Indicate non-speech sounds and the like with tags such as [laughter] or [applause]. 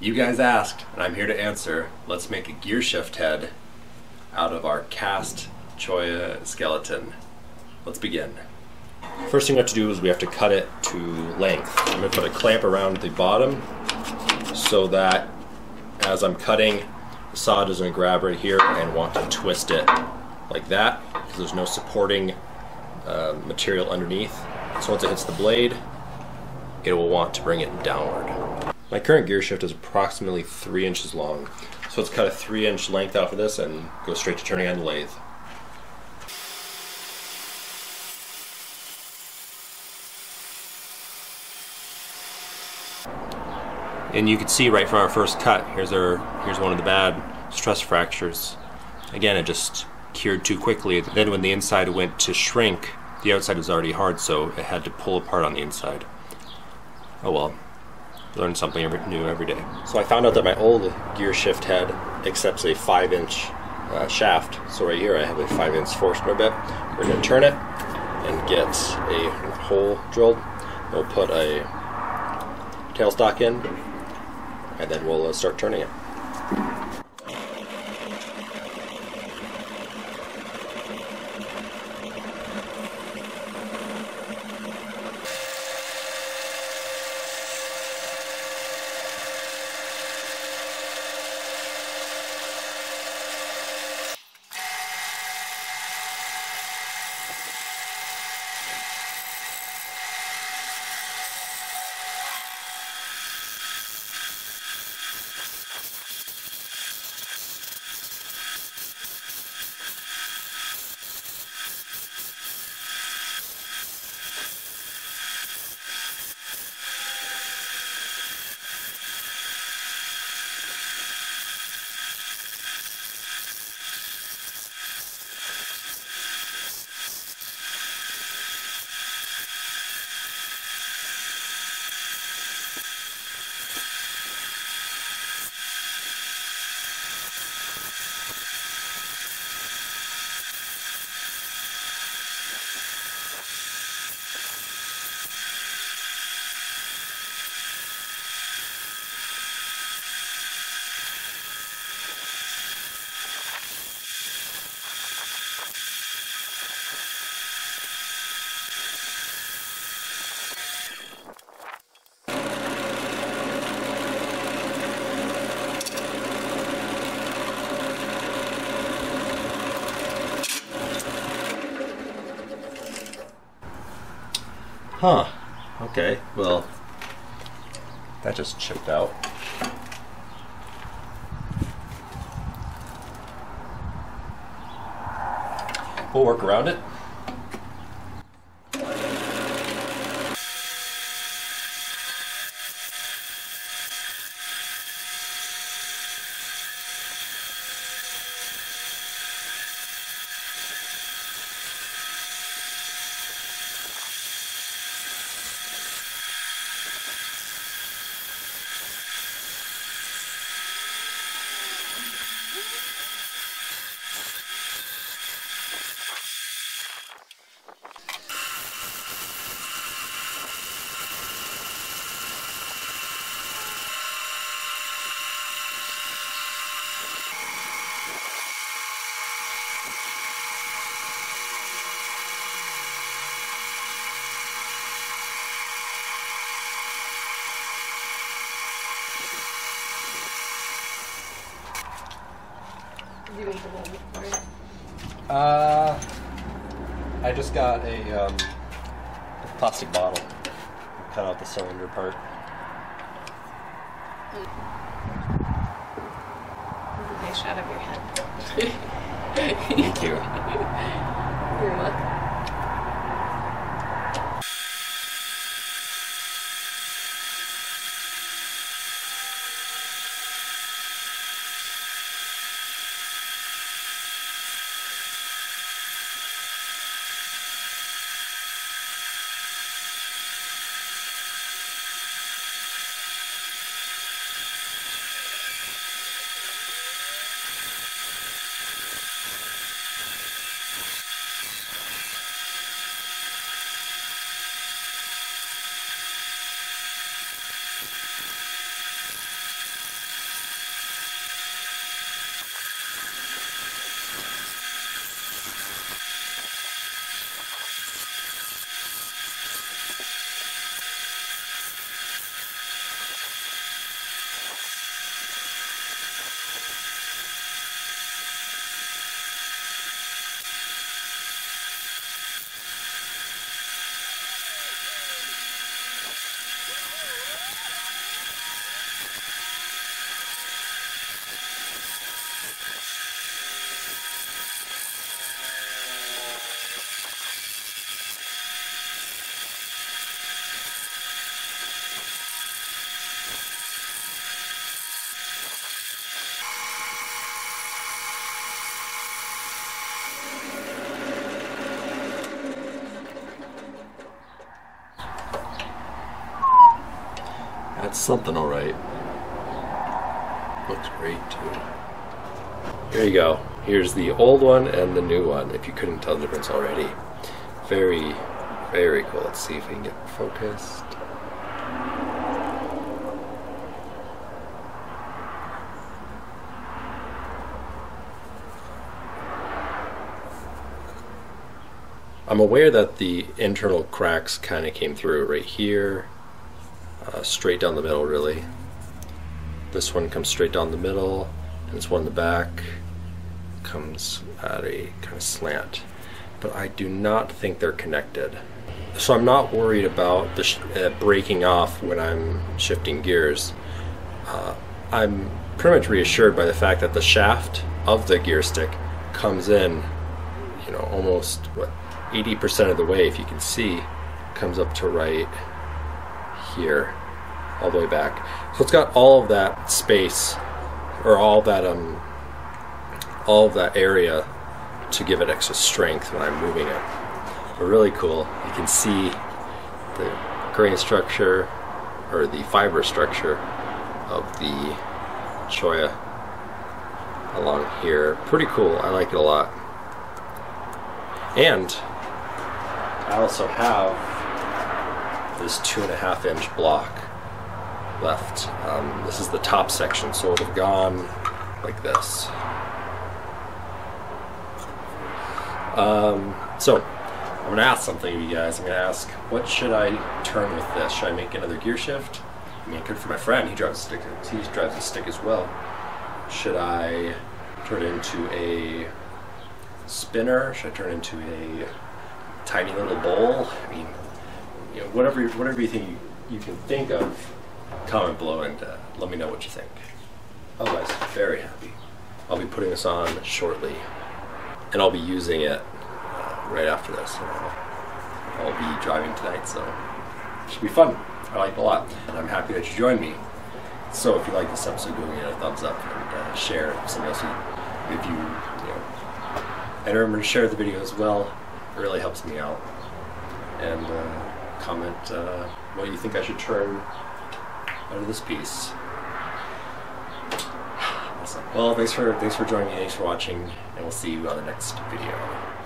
You guys asked, and I'm here to answer. Let's make a gear shift head out of our cast Cholla skeleton. Let's begin. First thing we have to do is we have to cut it to length. I'm going to put a clamp around the bottom so that as I'm cutting, the saw doesn't grab right here and want to twist it like that because there's no supporting uh, material underneath. So once it hits the blade, it will want to bring it downward. My current gear shift is approximately three inches long. So let's cut a three inch length off of this and go straight to turning on the lathe. And you can see right from our first cut, here's our here's one of the bad stress fractures. Again, it just cured too quickly. Then when the inside went to shrink, the outside was already hard, so it had to pull apart on the inside. Oh well, learn something every, new every day. So I found out that my old gear shift head accepts a 5 inch uh, shaft. So right here I have a 5 inch Forstner bit. We're going to turn it and get a hole drilled. We'll put a tailstock in and then we'll uh, start turning it. Huh. Okay, well, that just chipped out. We'll work around it. You the mold for it. Uh, I just got a, um, a plastic bottle. Cut out the cylinder part. A nice shot of your head. Thank you. [laughs] You're welcome. Something alright. Looks great too. Here you go. Here's the old one and the new one, if you couldn't tell the difference already. Very, very cool. Let's see if we can get focused. I'm aware that the internal cracks kind of came through right here, uh, straight down the middle, really. This one comes straight down the middle, and this one in the back comes at a kind of slant. But I do not think they're connected. So I'm not worried about the uh, breaking off when I'm shifting gears. Uh, I'm pretty much reassured by the fact that the shaft of the gear stick comes in, you know, almost what 80% of the way, if you can see, comes up to right here, all the way back. So it's got all of that space, or all that um, all of that area to give it extra strength when I'm moving it. But really cool. You can see the grain structure or the fiber structure of the cholla along here. Pretty cool. I like it a lot. And I also have this two and a half inch block left. Um, this is the top section, so it would have gone like this. Um, so I'm going to ask something of you guys. I'm going to ask, what should I turn with this? Should I make another gear shift? I mean, good for my friend. He drives a stick. He drives a stick as well. Should I turn it into a spinner? Should I turn into a tiny little bowl. I mean, you know, whatever whatever you think you, you can think of, comment below and uh, let me know what you think. Otherwise, very happy. I'll be putting this on shortly, and I'll be using it uh, right after this. I'll, I'll be driving tonight, so it should be fun. I like it a lot, and I'm happy that you joined me. So if you like this episode, give it a thumbs up and uh, share somebody else. If you, you know, and remember to share the video as well. It really helps me out. And uh, comment uh, what you think I should turn out of this piece. Awesome. Well, thanks for thanks for joining me. Thanks for watching, and we'll see you on the next video.